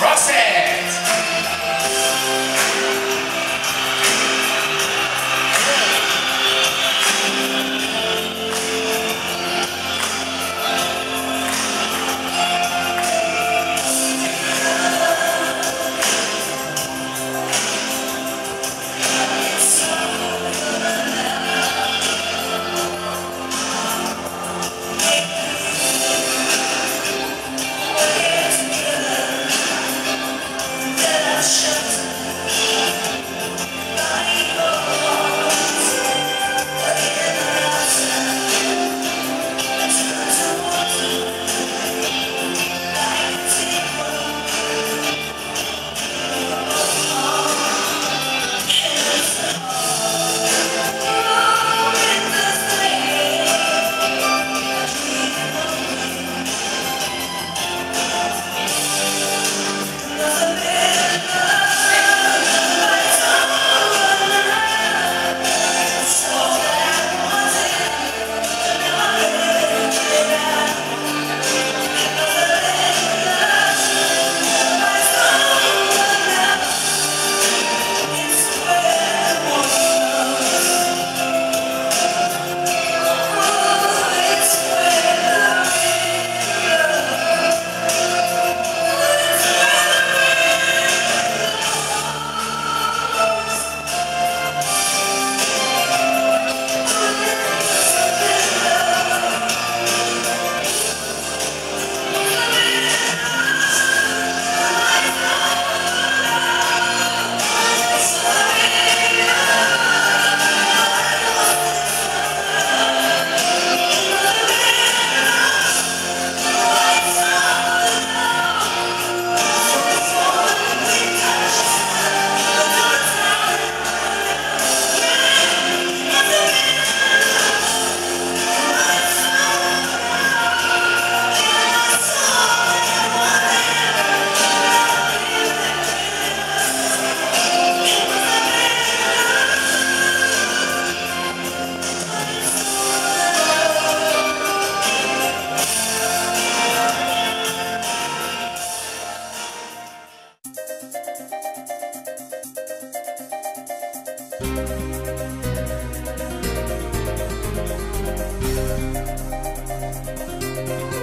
Roxanne! Thank you.